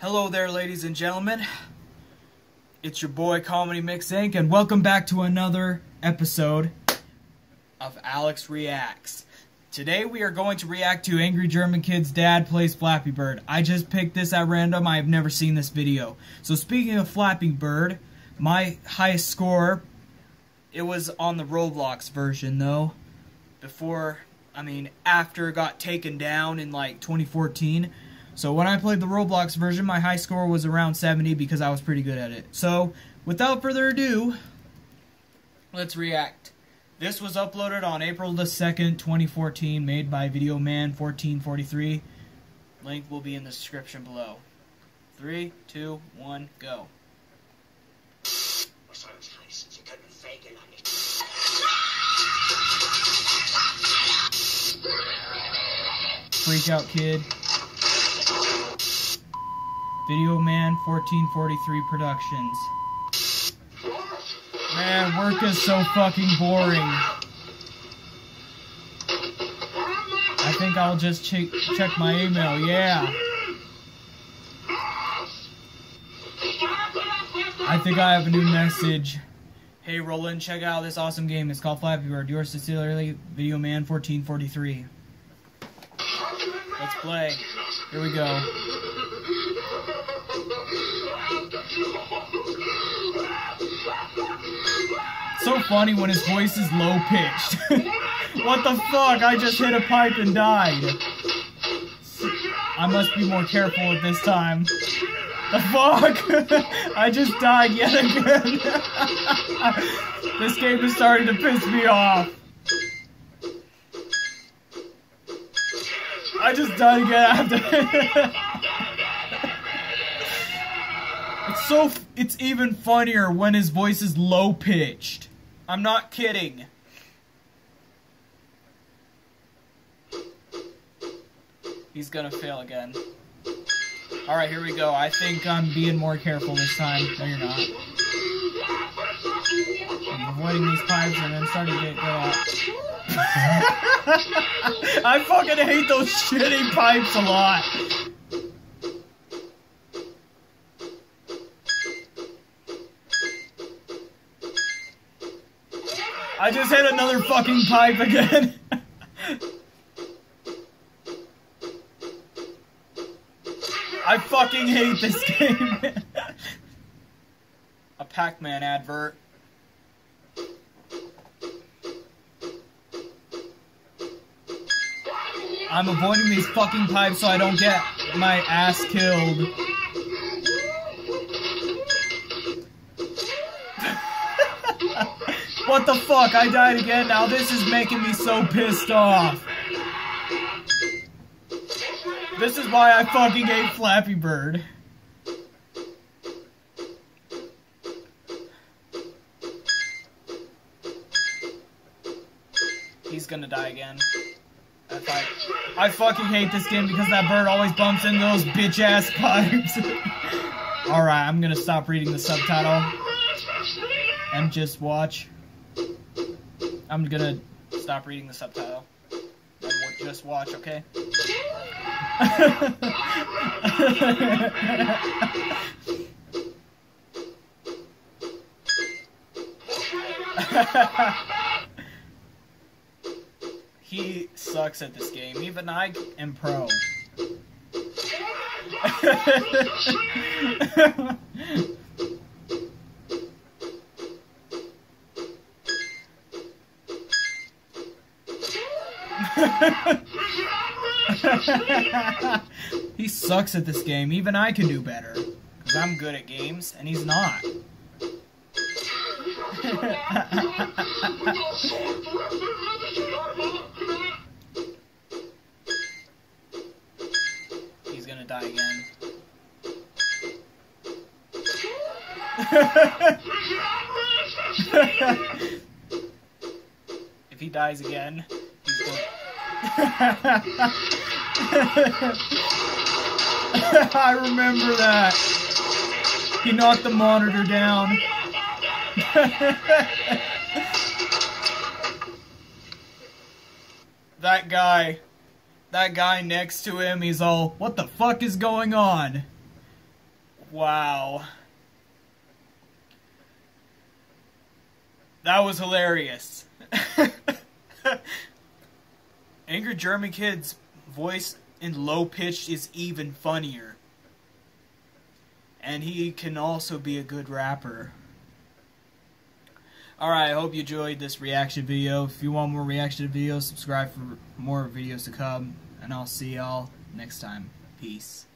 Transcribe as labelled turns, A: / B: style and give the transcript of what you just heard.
A: Hello there, ladies and gentlemen. It's your boy Comedy Mix Inc. and welcome back to another episode of Alex Reacts. Today we are going to react to Angry German Kid's Dad Plays Flappy Bird. I just picked this at random. I have never seen this video. So speaking of Flappy Bird, my highest score, it was on the Roblox version though. Before, I mean, after it got taken down in like 2014. So when I played the Roblox version, my high score was around 70 because I was pretty good at it. So, without further ado, let's react. This was uploaded on April the 2nd, 2014, made by Video Man 1443. Link will be in the description below. Three, two, one, go. Freak out kid. Video Man 1443 Productions. Man, work is so fucking boring. I think I'll just check check my email. Yeah. I think I have a new message. Hey Roland, check out this awesome game. It's called Flappy Bird. Yours sincerely, Video Man 1443. Let's play. Here we go. So funny when his voice is low pitched. what the fuck? I just hit a pipe and died. I must be more careful at this time. The fuck? I just died yet again. this game is starting to piss me off. I just died again after. It's so, it's even funnier when his voice is low pitched. I'm not kidding. He's gonna fail again. Alright, here we go. I think I'm being more careful this time. No, you're not. I'm avoiding these pipes and then starting to get at. I fucking hate those shitty pipes a lot. I just hit another fucking pipe again. I fucking hate this game. A Pac-Man advert. I'm avoiding these fucking pipes so I don't get my ass killed. What the fuck? I died again. Now this is making me so pissed off. This is why I fucking hate Flappy Bird. He's gonna die again. I, I fucking hate this game because that bird always bumps into those bitch ass pipes. Alright, I'm gonna stop reading the subtitle and just watch. I'm gonna stop reading the subtitle and we'll just watch, okay? he sucks at this game. Even I am pro. he sucks at this game. Even I can do better. Because I'm good at games, and he's not. he's gonna die again. if he dies again. I remember that. He knocked the monitor down. that guy. That guy next to him, he's all, what the fuck is going on? Wow. That was hilarious. Angry German Kid's voice in low pitched is even funnier. And he can also be a good rapper. Alright, I hope you enjoyed this reaction video. If you want more reaction videos, subscribe for more videos to come. And I'll see y'all next time. Peace.